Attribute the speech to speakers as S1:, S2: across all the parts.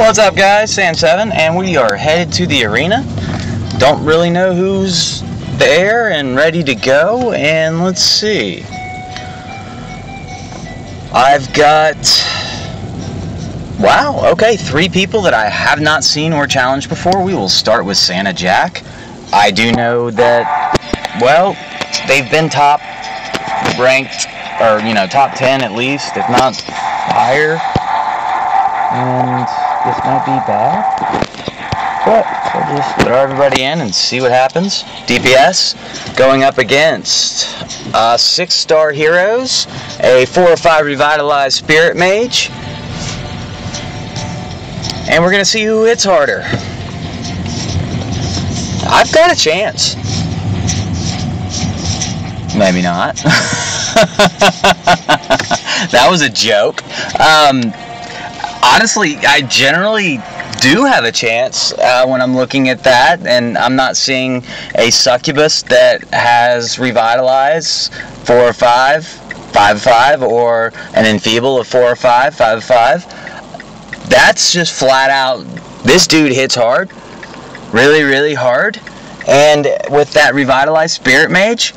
S1: What's up guys, SandSeven, and we are headed to the arena. Don't really know who's there and ready to go, and let's see. I've got, wow, okay, three people that I have not seen or challenged before. We will start with Santajack. I do know that, well, they've been top ranked, or, you know, top 10 at least, if not higher. And this might be bad. But we'll just throw everybody in and see what happens. DPS going up against uh, six star heroes, a four or five revitalized spirit mage, and we're gonna see who hits harder. I've got a chance. Maybe not. that was a joke. Um, honestly, I generally do have a chance uh, when I'm looking at that, and I'm not seeing a succubus that has revitalized four or five, five five, or an enfeeble of four or five, five five. That's just flat out. This dude hits hard, really, really hard, and with that revitalized spirit mage,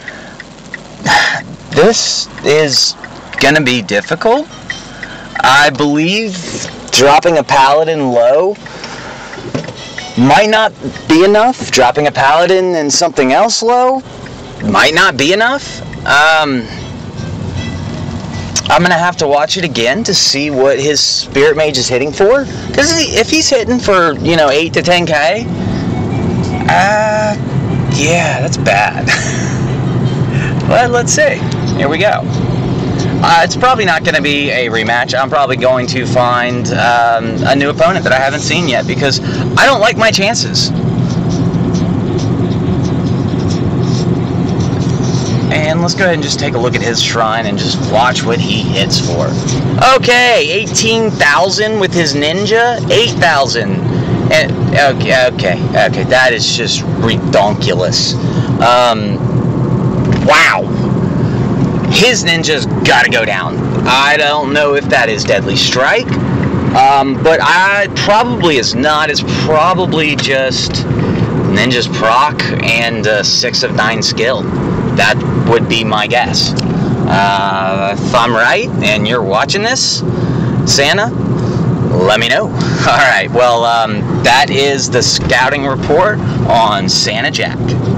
S1: this is gonna be difficult. I believe dropping a paladin low might not be enough. Dropping a paladin and something else low might not be enough. Um, I'm gonna have to watch it again to see what his spirit mage is hitting for. Because if he's hitting for you know eight to ten k, uh, yeah, that's bad. but let's see. Here we go. Uh, it's probably not going to be a rematch. I'm probably going to find um, a new opponent that I haven't seen yet because I don't like my chances. And let's go ahead and just take a look at his shrine and just watch what he hits for. Okay, 18,000 with his ninja. 8,000. And okay, okay, okay. That is just redonkulous. Um, wow his ninja's got to go down. I don't know if that is Deadly Strike, um, but I probably is not. It's probably just Ninja's proc and uh, six of nine skill. That would be my guess. Uh, if I'm right and you're watching this, Santa, let me know. All right. Well, um, that is the scouting report on Santajack.